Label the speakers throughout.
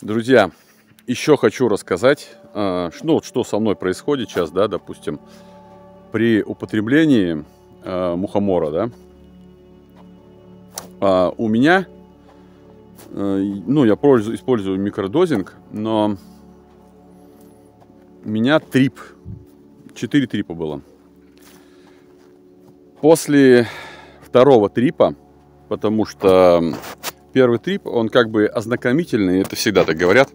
Speaker 1: Друзья, еще хочу рассказать, э, ну, вот что со мной происходит сейчас, да, допустим, при употреблении э, мухомора, да. А у меня, э, ну, я пользую, использую микродозинг, но у меня трип, 4 трипа было. После второго трипа, потому что первый трип, он как бы ознакомительный, это всегда так говорят.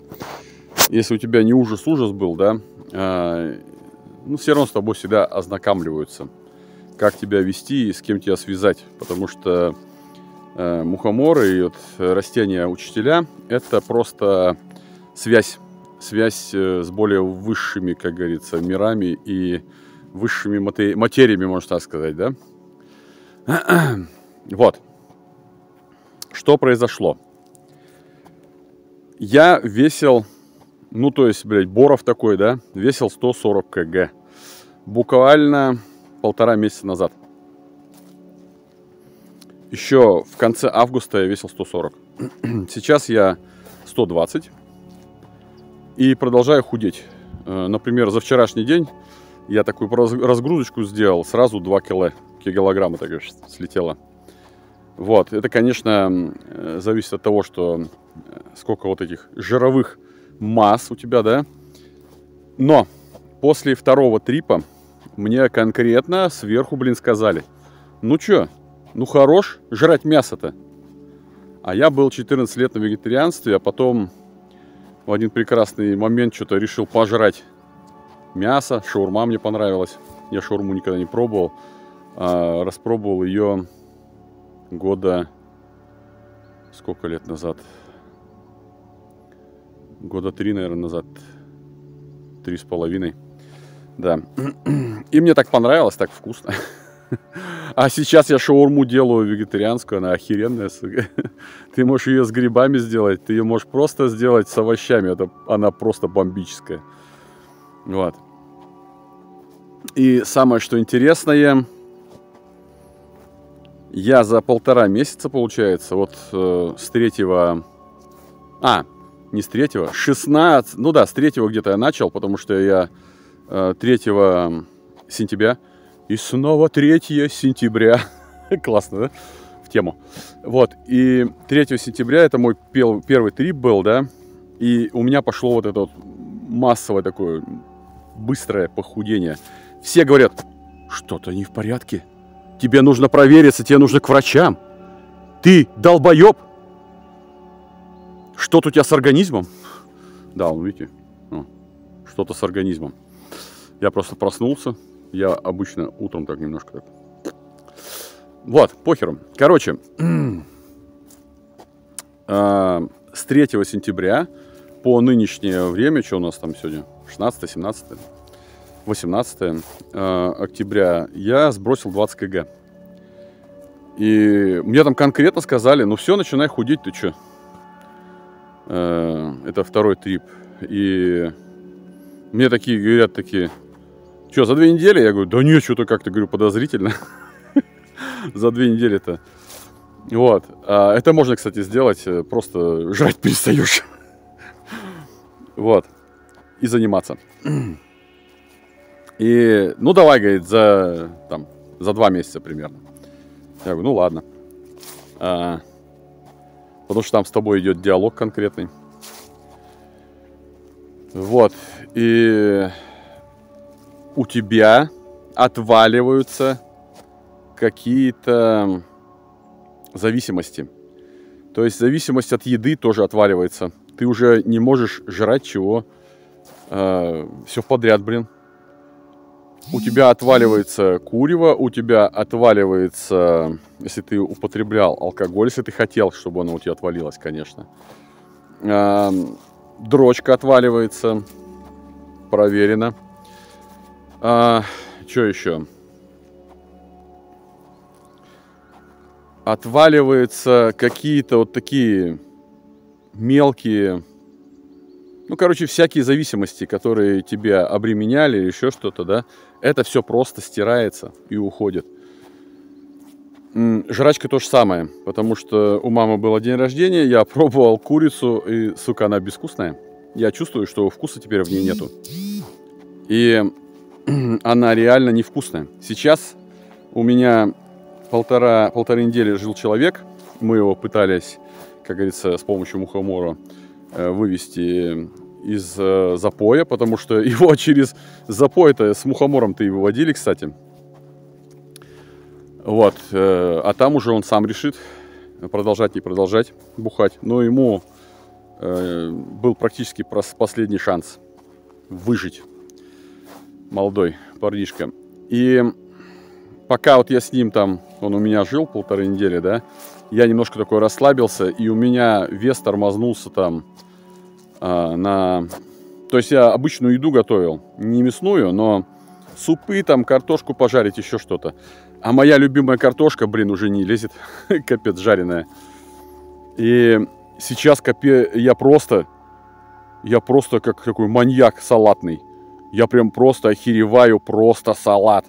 Speaker 1: Если у тебя не ужас-ужас был, да, э, ну, все равно с тобой всегда ознакомливаются, как тебя вести и с кем тебя связать, потому что э, мухоморы и вот растения-учителя – это просто связь, связь э, с более высшими, как говорится, мирами и высшими материями, можно так сказать, да. Вот. Что произошло? Я весил, ну то есть, блядь, Боров такой, да, весил 140 кг. Буквально полтора месяца назад. Еще в конце августа я весил 140. Сейчас я 120 и продолжаю худеть. Э, например, за вчерашний день я такую разгрузочку сделал, сразу 2 кило, килограмма так слетело. Вот, это, конечно, э, зависит от того, что э, сколько вот этих жировых масс у тебя, да. Но после второго трипа мне конкретно сверху, блин, сказали, ну чё, ну хорош жрать мясо-то. А я был 14 лет на вегетарианстве, а потом в один прекрасный момент что-то решил пожрать мясо. Шаурма мне понравилась. Я шаурму никогда не пробовал. А, распробовал ее года... Сколько лет назад? Года три, наверное, назад. Три с половиной. Да. И мне так понравилось, так вкусно. А сейчас я шаурму делаю вегетарианскую, она охеренная. Ты можешь ее с грибами сделать, ты ее можешь просто сделать с овощами. Это, она просто бомбическая. Вот. И самое, что интересное, я за полтора месяца, получается, вот э, с третьего... А, не с третьего, 16... Ну да, с третьего где-то я начал, потому что я э, 3 сентября. И снова 3 сентября. Классно, да? В тему. Вот, и 3 сентября это мой пел, первый трип был, да? И у меня пошло вот это вот массовое такое быстрое похудение. Все говорят, что-то не в порядке Тебе нужно провериться, тебе нужно к врачам. Ты долбоеб. Что-то у тебя с организмом? Да, ну видите, что-то с организмом. Я просто проснулся. Я обычно утром так немножко так. Вот, похером. Короче, а, с 3 сентября по нынешнее время, что у нас там сегодня, 16-17, 18 э, октября, я сбросил 20 кг. И мне там конкретно сказали, ну все, начинай худеть, ты что? Э, это второй трип. И мне такие говорят, такие, что, за две недели? Я говорю, да нет, что-то как-то, говорю, подозрительно. За две недели-то. Вот. А это можно, кстати, сделать, э, просто жрать перестаешь. Вот. И заниматься. И, ну, давай, говорит, за, там, за два месяца примерно. Я говорю, ну, ладно. А, потому что там с тобой идет диалог конкретный. Вот. И у тебя отваливаются какие-то зависимости. То есть зависимость от еды тоже отваливается. Ты уже не можешь жрать чего. Э, все подряд, блин у тебя отваливается курево, у тебя отваливается, если ты употреблял алкоголь, если ты хотел, чтобы оно у тебя отвалилось, конечно. Дрочка отваливается, проверено. А, что еще? Отваливаются какие-то вот такие мелкие ну, короче, всякие зависимости, которые тебя обременяли или еще что-то, да, это все просто стирается и уходит. Жрачка то же самое, потому что у мамы был день рождения, я пробовал курицу, и, сука, она безвкусная. Я чувствую, что вкуса теперь в ней нету. И она реально невкусная. Сейчас у меня полтора, полторы недели жил человек, мы его пытались, как говорится, с помощью мухомора э, вывести из э, запоя, потому что его через запой-то с мухомором-то и выводили, кстати. Вот. Э, а там уже он сам решит, продолжать не продолжать бухать. Но ему э, был практически последний шанс выжить. Молодой парнишка. И пока вот я с ним там, он у меня жил полторы недели, да, я немножко такой расслабился, и у меня вес тормознулся там на... То есть я обычную еду готовил, не мясную, но супы, там, картошку пожарить, еще что-то. А моя любимая картошка, блин, уже не лезет, капец, жареная. И сейчас капе, я просто, я просто как такой маньяк салатный. Я прям просто охереваю, просто салат.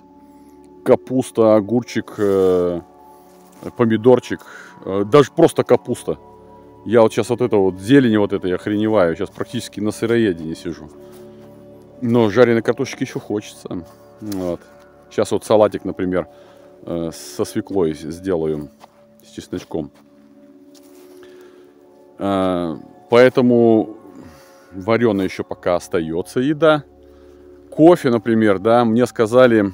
Speaker 1: Капуста, огурчик, э, помидорчик, э, даже просто капуста. Я вот сейчас вот это вот зелень вот это я охреневаю. Сейчас практически на сыроедении сижу. Но жареной картошечки еще хочется. Вот. Сейчас вот салатик, например, Э, со свеклой сделаю, с чесночком. Э, поэтому вареная еще пока остается еда. Кофе, например, да, мне сказали,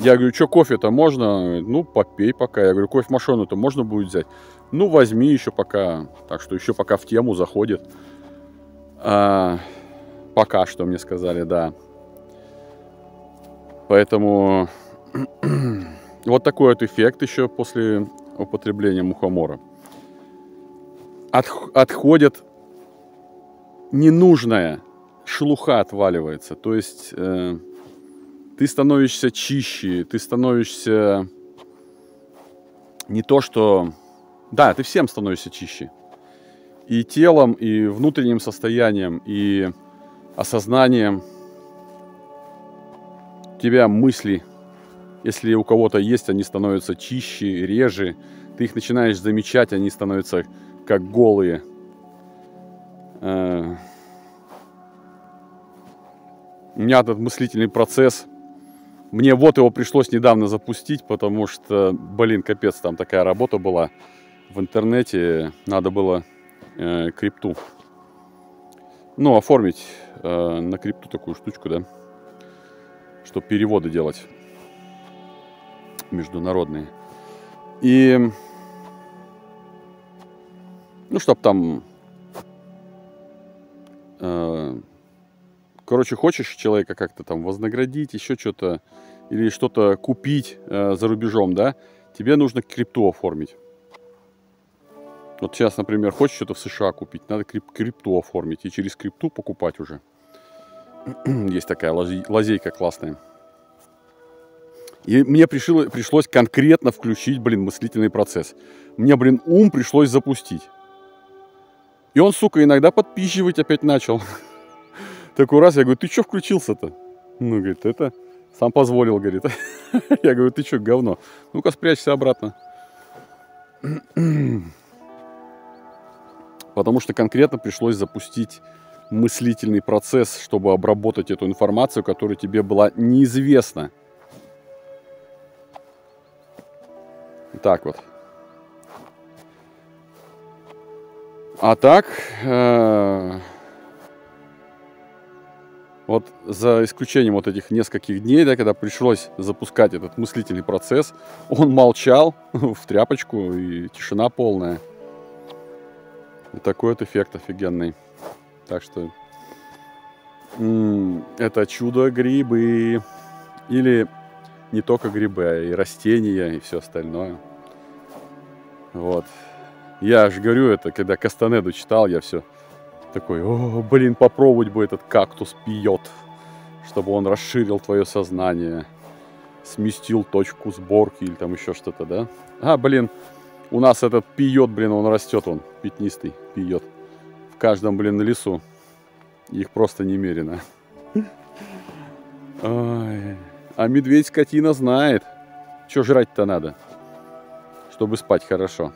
Speaker 1: я говорю, что кофе-то можно? Ну, попей пока. Я говорю, кофемашину-то можно будет взять? Ну, возьми еще пока. Так что еще пока в тему заходит. А, пока что мне сказали, да. Поэтому Вот такой вот эффект еще после употребления мухомора. От, отходит ненужная шелуха отваливается. То есть э, ты становишься чище, ты становишься не то что... Да, ты всем становишься чище. И телом, и внутренним состоянием, и осознанием. Тебя мысли если у кого-то есть, они становятся чище, реже. Ты их начинаешь замечать, они становятся как голые. Э, у меня этот мыслительный процесс. Мне вот его пришлось недавно запустить, потому что, блин, капец, там такая работа была в интернете. Надо было э, крипту. Ну, оформить э, на крипту такую штучку, да, чтобы переводы делать международные. И, ну, чтобы там, э, короче, хочешь человека как-то там вознаградить, еще что-то, или что-то купить э, за рубежом, да, тебе нужно крипту оформить. Вот сейчас, например, хочешь что-то в США купить, надо крип крипту оформить и через крипту покупать уже. Есть такая лазейка классная. И мне пришло, пришлось конкретно включить, блин, мыслительный процесс. Мне, блин, ум пришлось запустить. И он, сука, иногда подписчивать опять начал. Такой раз, я говорю, ты что включился-то? Ну, говорит, это сам позволил, говорит. Я говорю, ты что, говно? Ну-ка, спрячься обратно. Потому что конкретно пришлось запустить мыслительный процесс, чтобы обработать эту информацию, которая тебе была неизвестна. Так вот. А так, э, вот за исключением вот этих нескольких дней, да, когда пришлось запускать этот мыслительный процесс, он молчал в тряпочку и тишина полная. Вот такой вот эффект офигенный. Так что это чудо грибы. Или не только грибы, а и растения, и все остальное. Вот. Я же говорю это, когда Кастанеду читал, я все такой, о, блин, попробовать бы этот кактус пьет, чтобы он расширил твое сознание, сместил точку сборки или там еще что-то, да? А, блин, у нас этот пьет, блин, он растет, он пятнистый, пьет. В каждом, блин, лесу. Их просто немерено. Ой. А медведь скотина знает, что жрать-то надо. чтобы спать хорошо.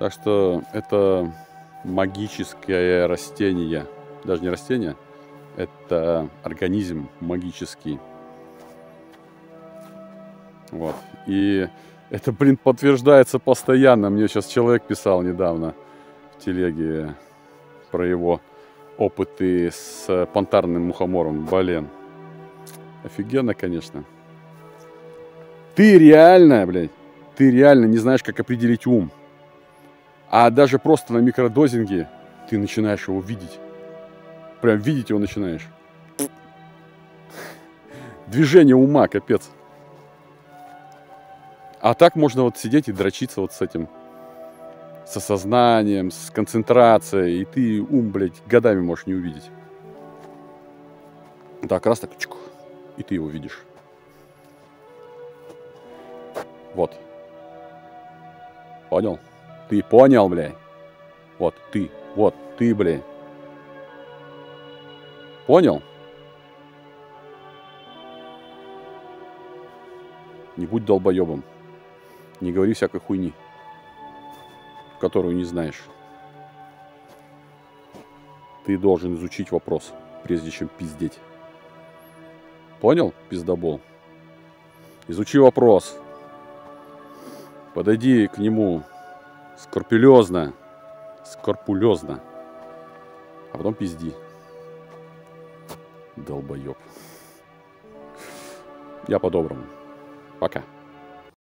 Speaker 1: Так что это магическое растение. Даже не растение, это организм магический. Вот. И это, блин, подтверждается постоянно. Мне сейчас человек писал недавно в телеге про его опыты с понтарным мухомором. Блин. Офигенно, конечно. Ты реально, блядь, ты реально не знаешь, как определить ум. А даже просто на микродозинге ты начинаешь его видеть. Прям видеть его начинаешь. Движение ума, капец. А так можно вот сидеть и дрочиться вот с этим. С осознанием, с концентрацией. И ты ум, блядь, годами можешь не увидеть. Так, раз так, чук, и ты его видишь. Вот. Понял? Ты понял, блядь? Вот, ты. Вот, ты, блядь. Понял? Не будь долбоебом. Не говори всякой хуйни, которую не знаешь. Ты должен изучить вопрос, прежде чем пиздеть. Понял, пиздобол? Изучи вопрос. Подойди к нему скрупулезно, скрупулезно, а потом пизди. Долбоеб. Я по-доброму. Пока.